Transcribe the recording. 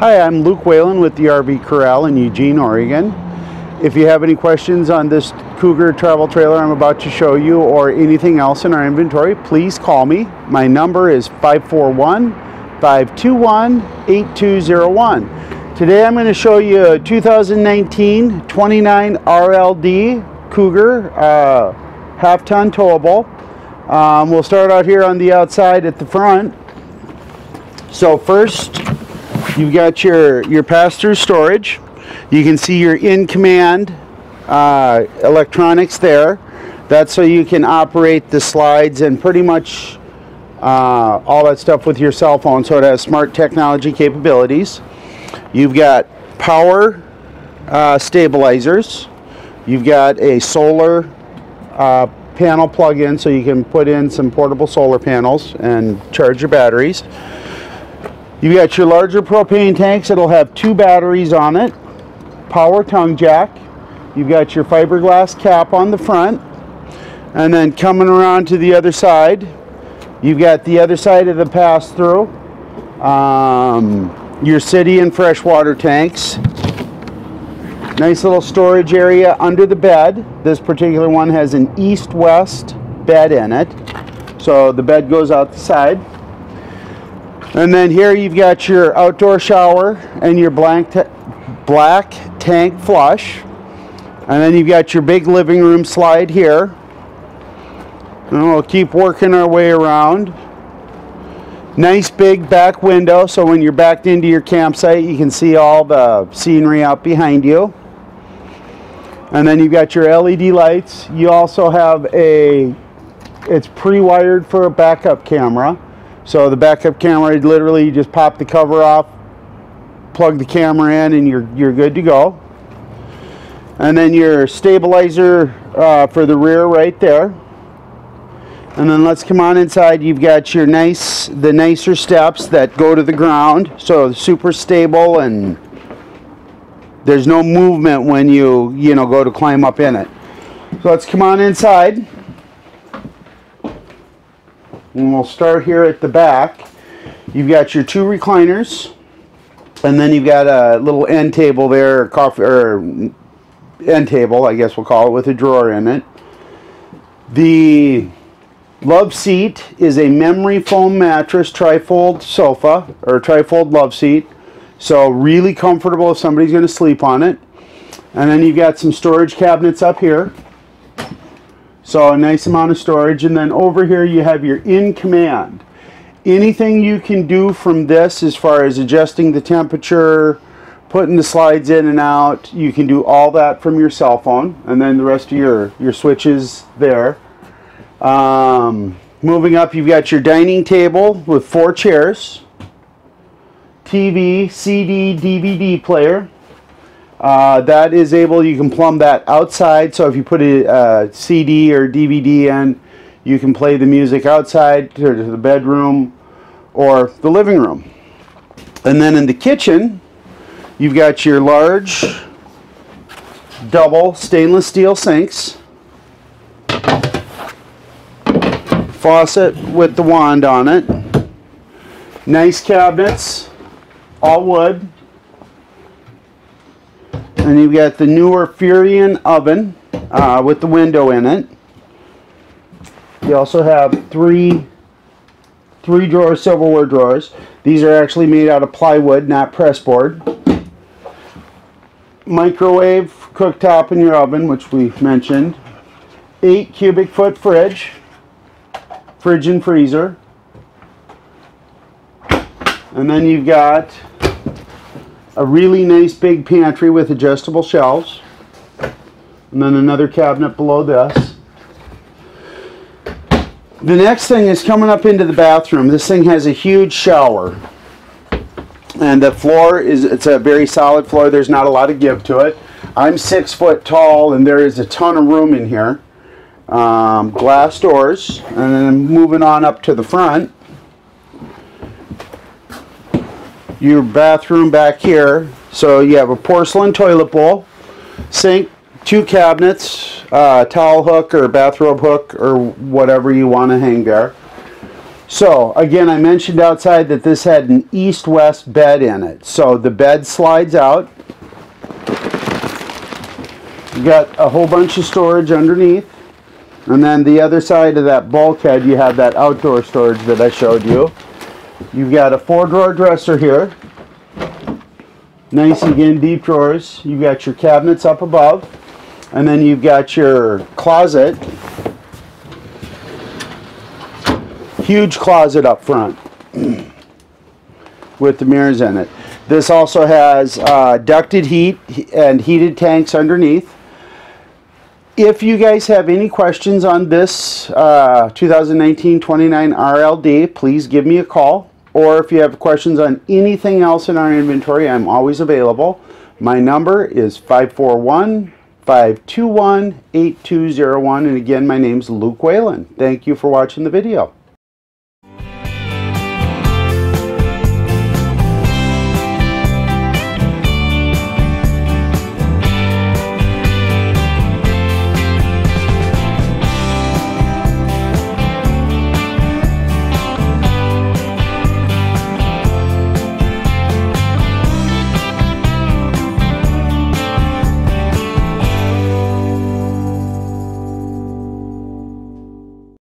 Hi, I'm Luke Whalen with the RV Corral in Eugene, Oregon. If you have any questions on this Cougar travel trailer I'm about to show you or anything else in our inventory, please call me. My number is 541 521 8201. Today I'm going to show you a 2019 29 RLD Cougar uh, half ton towable. Um, we'll start out here on the outside at the front. So first you've got your, your pass-through storage. You can see your in-command uh, electronics there. That's so you can operate the slides and pretty much uh, all that stuff with your cell phone. So it has smart technology capabilities. You've got power uh, stabilizers. You've got a solar uh, panel plug-in so you can put in some portable solar panels and charge your batteries. You've got your larger propane tanks that'll have two batteries on it, power tongue jack. You've got your fiberglass cap on the front. And then coming around to the other side, you've got the other side of the pass-through, um, your city and freshwater tanks. Nice little storage area under the bed. This particular one has an east-west bed in it. So the bed goes out the side. And then here you've got your outdoor shower and your black, black tank flush. And then you've got your big living room slide here. And we'll keep working our way around. Nice big back window so when you're backed into your campsite you can see all the scenery out behind you. And then you've got your LED lights. You also have a, it's pre-wired for a backup camera. So the backup camera, literally you just pop the cover off, plug the camera in and you're, you're good to go. And then your stabilizer uh, for the rear right there. And then let's come on inside. You've got your nice, the nicer steps that go to the ground. So super stable and there's no movement when you, you know, go to climb up in it. So let's come on inside. And we'll start here at the back. You've got your two recliners, and then you've got a little end table there, coffee or end table, I guess we'll call it, with a drawer in it. The love seat is a memory foam mattress trifold sofa or trifold love seat. So really comfortable if somebody's going to sleep on it. And then you've got some storage cabinets up here. So a nice amount of storage. And then over here you have your in command. Anything you can do from this as far as adjusting the temperature, putting the slides in and out, you can do all that from your cell phone. And then the rest of your, your switches there. Um, moving up, you've got your dining table with four chairs. TV, CD, DVD player. Uh, that is able, you can plumb that outside. So if you put a uh, CD or DVD in, you can play the music outside to, to the bedroom or the living room. And then in the kitchen, you've got your large double stainless steel sinks. Faucet with the wand on it. Nice cabinets, all wood. And you've got the newer Furrion oven uh, with the window in it. You also have three three drawers, silverware drawers. These are actually made out of plywood, not pressboard. Microwave cooktop in your oven, which we mentioned. Eight cubic foot fridge, fridge and freezer. And then you've got a really nice big pantry with adjustable shelves. And then another cabinet below this. The next thing is coming up into the bathroom. This thing has a huge shower. And the floor is, it's a very solid floor. There's not a lot of give to it. I'm six foot tall and there is a ton of room in here. Um, glass doors. And then moving on up to the front. Your bathroom back here. So you have a porcelain toilet bowl, sink, two cabinets, uh, towel hook or bathrobe hook or whatever you want to hang there. So again, I mentioned outside that this had an east-west bed in it. So the bed slides out. You got a whole bunch of storage underneath. And then the other side of that bulkhead, you have that outdoor storage that I showed you. You've got a four drawer dresser here. Nice again, deep drawers. You've got your cabinets up above. And then you've got your closet. Huge closet up front with the mirrors in it. This also has uh, ducted heat and heated tanks underneath. If you guys have any questions on this uh, 2019-29 RLD, please give me a call. Or if you have questions on anything else in our inventory, I'm always available. My number is 541 521 8201. And again, my name's Luke Whalen. Thank you for watching the video.